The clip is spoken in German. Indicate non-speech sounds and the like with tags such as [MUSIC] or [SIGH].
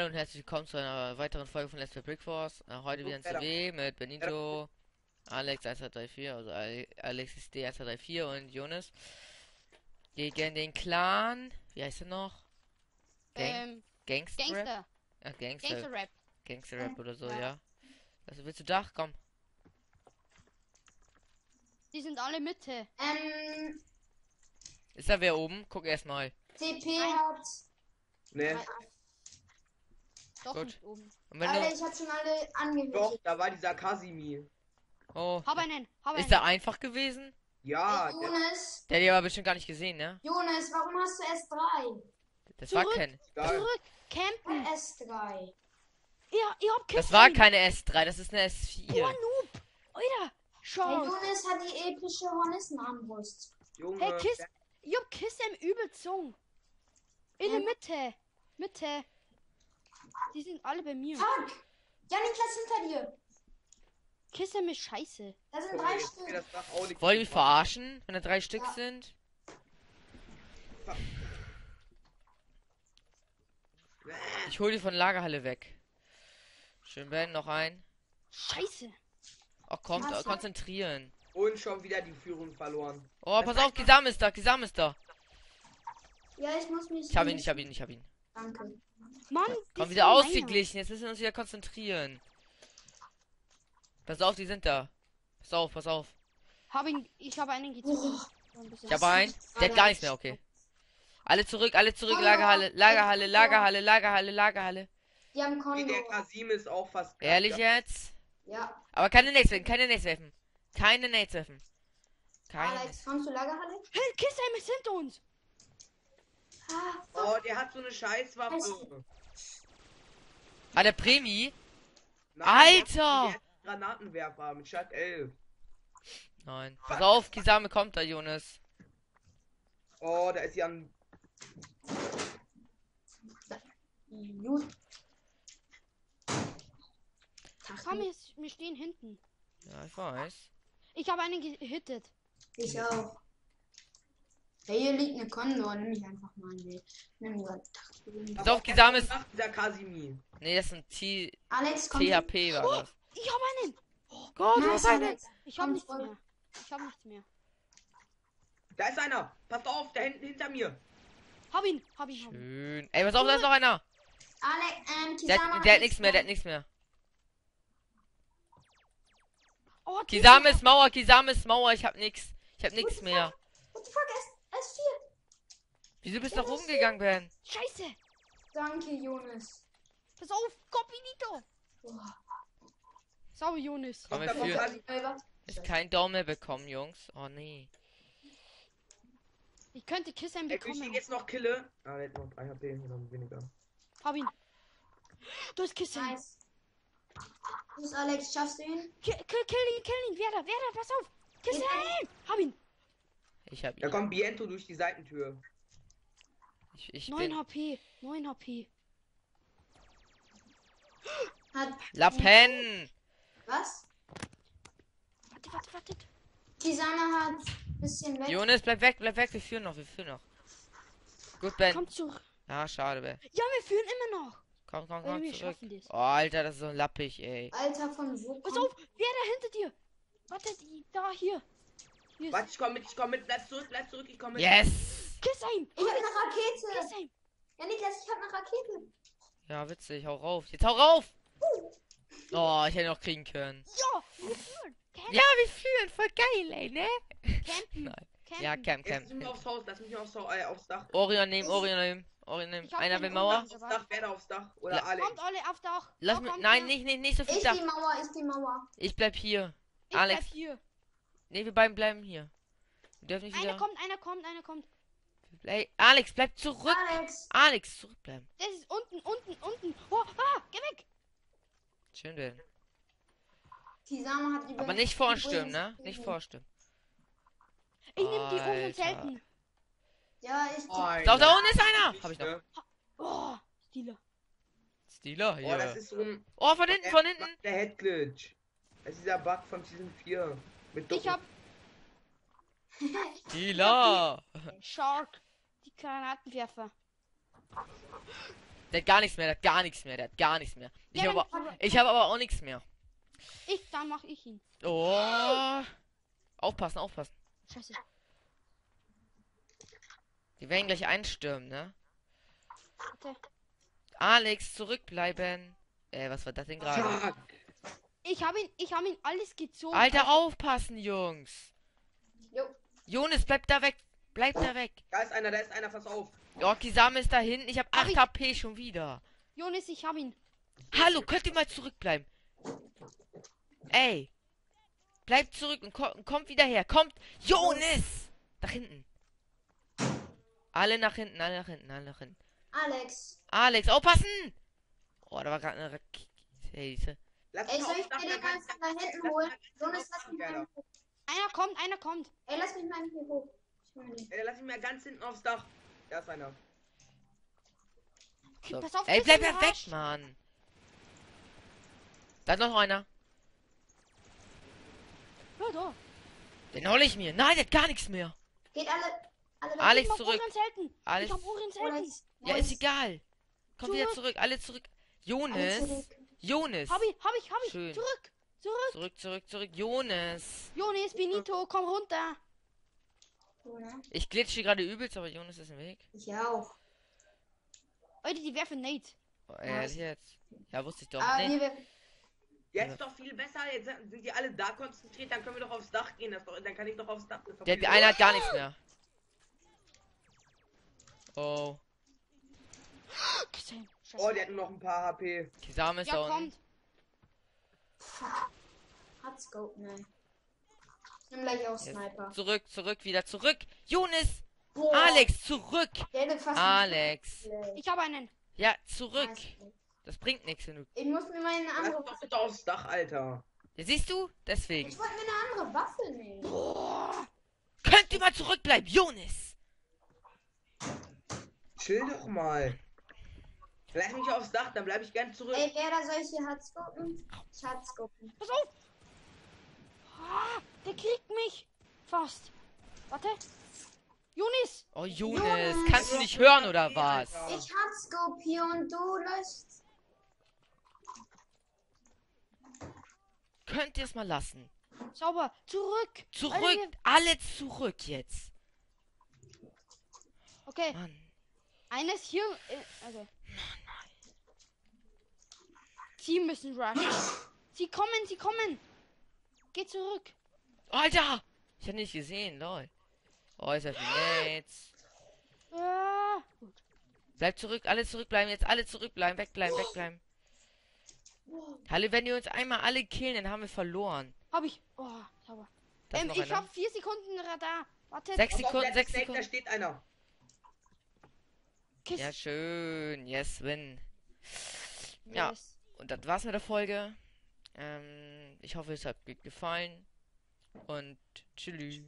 Hallo und herzlich willkommen zu einer weiteren Folge von Let's Play Brick Force. Äh, heute wieder in CW mit Benito, Alex 1334, also Ale- Alexis D 1334 und Jonas. Gegen den Clan, wie heißt er noch? Gang Ähm, Gangster Rap? Gangster. Ja, Gangster, Gangster Rap. Gangster Rap oder so, Ja. ja. Also willst du Dach? Komm. Die sind alle Mitte. Ähm, Ist da wer oben? Guck erst mal. TP hat. Ne, Doch Gut. nicht oben. Und wenn Alle, du. ich hab schon alle doch, angewählt. da war dieser Kasimi. Oh. Hab einen. Hab Ist einen. der einfach gewesen? Ja, Ey, der, Jonas, Der hat die aber bestimmt gar nicht gesehen, ne? Jonas, warum hast du S3? Das war Zurück. kein. egal. Zurück. Campen. S3. Ihr, ihr habt Das war keine S3, das ist eine Boah, S4. Noob. Alter. Hey, Schau. Jonas hat die epische Hornissenarmbrust. Junge, Hey, Kiss. Ihr habt Kissen im Übelzung. In der Ja. Mitte. Mitte. Die sind alle bei mir. Fuck! Ja, Niklas hinter dir. Kissen ist scheiße. Da sind drei Stück. Wollt ihr mich verarschen, wenn da drei Stück Ja. sind? Ich hol die von Lagerhalle weg. Schön, Ben, noch ein. Scheiße. Oh, kommt, Was? äh, konzentrieren. Und schon wieder die Führung verloren. Oh, pass auf, Kisam ist da, Kisam ist da. Ja, ich muss mich. Ich hab ihn, ich hab ihn, ich hab ihn. Danke. Mann. Komm, wieder ausgeglichen, jetzt müssen wir uns wieder konzentrieren. Pass auf, die sind da. Pass auf, pass auf. Hab ihn. Ich habe einen gezogen. Bisschen. Ich habe einen. Der hat gar nichts mehr, okay. Alle zurück, alle zurück, Lagerhalle, Lagerhalle, Lagerhalle, Lagerhalle, Lagerhalle. Die haben Wie der. Kasim ist auch fast. platt, Ehrlich ja. jetzt? Ja. Aber keine Nates werfen, keine Nates werfen. Keine Nates werfen. Keine. Alex, kommst du Lagerhalle? Hey, Kissen ist hinter uns. Ah. Oh, der hat so eine Scheißwaffe. Ah, der Premi? Nein, Alter! Granatenwerfer mit Stadt 11. Nein. Pass auf, Kisame kommt da, Jonas. Oh, da ist ja ein. Gut. Komm, wir, wir stehen hinten. Ja, ich weiß. Ich habe einen gehittet. Ich auch. Hey, hier liegt eine Condor. Nimm ich einfach mal die. Nimm auf, Kisame ist. Ach, dieser Kasimi. Nee, das ist ein T Alex, komm. THP war das. Ich habe einen. Gott, du Nice, hast einen. Alex. Ich Komm, nichts mehr. Ich habe nichts mehr. Da ist einer. Passt auf, da hinten hinter mir. Hab ihn. Hab ihn. Hab ihn. Schön. Ey, pass auf, da ist noch einer. Alex, ähm, Der, Kisama hat- der hat nichts mehr, der hat nichts mehr. Oh, Kisame ist Mauer, Kisame ist Mauer, ich hab nix. Ich hab nichts mehr. What the fuck? S, S4. Wieso bist du nach oben gegangen, Ben? Scheiße. Danke, Jonas. Pass auf. Copinito. Boah. Sauber, Jonas. Komm. Kasi- Selber. Ist kein Daumen mehr bekommen, Jungs. Oh nee. Ich könnte Kissen Ey, wenn ich ihn bekommen. jetzt noch kille. Ah, der hat noch 3 HP, noch weniger. Hab ihn. Du hast Kissen. Nice. Los, Alex, schaffst du ihn? Kill, kill, kill ihn, kill ihn. Wer da? Wer da? Pass auf. Kissen. Hab ihn. Ich hab Da ihn. kommt Biento durch die Seitentür. Ich, ich 9 bin. HP. 9 HP. Hat. Lappen! Was? Warte, warte, warte. Kisama hat bisschen weg. Jonas, bleib weg, bleib weg, wir führen noch, wir führen noch. Gut, Ben. Komm zurück. Ah, schade, Ben. Ja, wir führen immer noch. Komm, komm, komm wir zurück. Oh, Alter, das ist so lappig, ey. Alter, von wo Pass auf. Wer da hinter dir? Warte, die, da, hier. Ist Warte, ich komm mit, ich komm mit. Bleib zurück, bleib zurück, ich komm mit. Yes! Kiss ein. Ich hab eine Rakete. Kiss ein. Ja, Niklas, ich hab eine Rakete. Ja, witzig, hau rauf. Jetzt hau rauf! Oh, ich hätte noch kriegen können. Ja, wir führen. Campen. Ja, wir führen, voll geil, ey, ne? Campen. [LAUGHS] Nein. Campen. Ja, Camp, Camp. wir aufs Haus, lass mich aufs, Haus, äh, aufs Dach. Orion nehmen, Orion nehmen. Orion nehmen. Ich Einer will Mauer. Aufs Dach, wer da aufs Dach? Oder La- Alex? Kommt alle auf Dach. Lass mich. Nein, nicht, nicht, nicht so viel Ich Dach. die Mauer, ich die Mauer. Ich bleib hier. Ich Alex. bleib hier. Nee, wir beiden bleiben hier. Wir dürfen nicht Einer wieder. kommt, einer kommt, einer kommt. Ey, Alex, bleib zurück. Alex. Alex, zurückbleiben. Das ist unten, unten, unten. Oh, ah, geh weg. Schön denn. Aber nicht vorstürmen, übrigens- ne? Nicht vorstürmen. Ich nehm die oberen Alter. Zelten. Ja, ich... Oh, Da, da unten ist einer! Hab ich noch. Ne? Oh, Stealer. Stealer Oh, das hier. ist so ein. Oh, von hinten, von hinten. Der Headglitch. Das ist dieser Bug von Season 4. Mit Ich hab [LAUGHS] Stealer. Shark. Die Granatenwerfer. Der hat gar nichts mehr, der hat gar nichts mehr, der hat gar nichts mehr. Ich Ja, habe aber, ich habe aber auch nichts mehr. Ich, dann mach ich ihn. Oh. Aufpassen, aufpassen. Scheiße. Die werden gleich einstürmen, ne? Warte. Alex, zurückbleiben. Äh, was war das denn gerade? Ich habe ihn, ich habe ihn alles gezogen. Alter, aufpassen, Jungs. Jo. Jonas, bleib da weg. Bleib da weg. Da ist einer, da ist einer, pass auf. Yorkisame ist da hinten. Ich habe Hab 8 ich- HP schon wieder. Jonas, ich habe ihn. Hallo, könnt ihr mal zurückbleiben? Ey. Bleibt zurück und ko kommt wieder her. Kommt. Jonas! Nach hinten. Alle nach hinten, alle nach hinten, alle nach hinten. Alex. Alex, aufpassen! Oh, da war gerade eine Rakete. Lass Ey, mich soll ich da den mal ganz- von da hinten holen? Jonas, lass mich mal hoch. Einer kommt, einer kommt. Ey, lass mich mal hier hoch. Ey, dann lass mich mal ganz hinten aufs Dach. Da ist einer. So. Pass auf, Ey, bleib ist ja weg. Mann. Da ist noch einer. Ja, da. Den hol ich mir. Nein, der hat gar nichts mehr. Geht alle. alle. Alex, zurück. Ohren selten. Alles. Ich hab Ohren selten. Alex. Ja, ist egal. Komm wieder Zurück. Alle zurück. Alle Jonas. zurück. Jonas. Hab ich, hab ich, hab ich. Schön. Zurück. Zurück. Zurück, zurück, zurück. Jonas. Jonas, Benito, komm runter. Oder? Ich glitsche gerade übelst, aber Jonas ist im Weg. Ich auch. Leute, die werfen Nate. Oh, ehrlich jetzt. Ja, wusste ich doch. Aber Nee. werden. Jetzt ist doch viel besser. Jetzt sind die alle da konzentriert. Dann können wir doch aufs Dach gehen. Das doch, dann kann ich doch aufs Dach. Der, der eine hat gar nichts mehr. Oh. Gesehen. Oh, Scheiße. der hat nur noch ein paar HP. Kisame ist ja, da unten. Hat Scope, nein. Ich nimm gleich auch Sniper. Zurück, zurück, wieder zurück. Jonas! Boah. Alex, zurück! Alex. Ich habe einen. Ja, zurück. Das bringt nichts, wenn du. Ich muss mir mal eine Lass andere doch Waffe. bitte aufs Dach, Alter. Ja, siehst du? Deswegen. Ich wollte mir eine andere Waffe nehmen. Boah. Könnt ihr mal zurückbleiben, Jonas! Chill doch mal. Lass mich aufs Dach, dann bleib ich gern zurück. Ey, wer da solche hat Scopen? Ich hat Scopen. Pass auf. Ah, der kriegt mich. Fast. Warte. Jonas. Oh, Jonas, Jonas. kannst du nicht hören oder was? Ich hab Scope hier und du läufst. Könnt ihr es mal lassen? Sauber. Zurück. Zurück! Alle- Alle zurück jetzt! Okay. Mann. Eines hier. Äh, also. Sie müssen rushen. Sie kommen, sie kommen. Geh zurück. Alter! Ich hab nicht gesehen, lol. Oh, ist ja viel. Ah. Bleibt zurück, alle zurückbleiben, jetzt alle zurückbleiben, wegbleiben, wegbleiben. Hallo, wenn die uns einmal alle killen, dann haben wir verloren. Hab ich. Oh, sauber. Ähm, ich einer. hab vier Sekunden Radar. Warte. Sechs Sekunden, sechs Snake, Da Sekunden. steht einer. Kiss. Ja, schön. Yes, win. ja. Yes. Und das war's mit der Folge. Ähm, ich hoffe, es hat gut gefallen. Und tschüss.